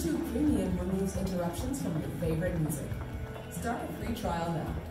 YouTube Premium removes interruptions from your favorite music. Start a free trial now.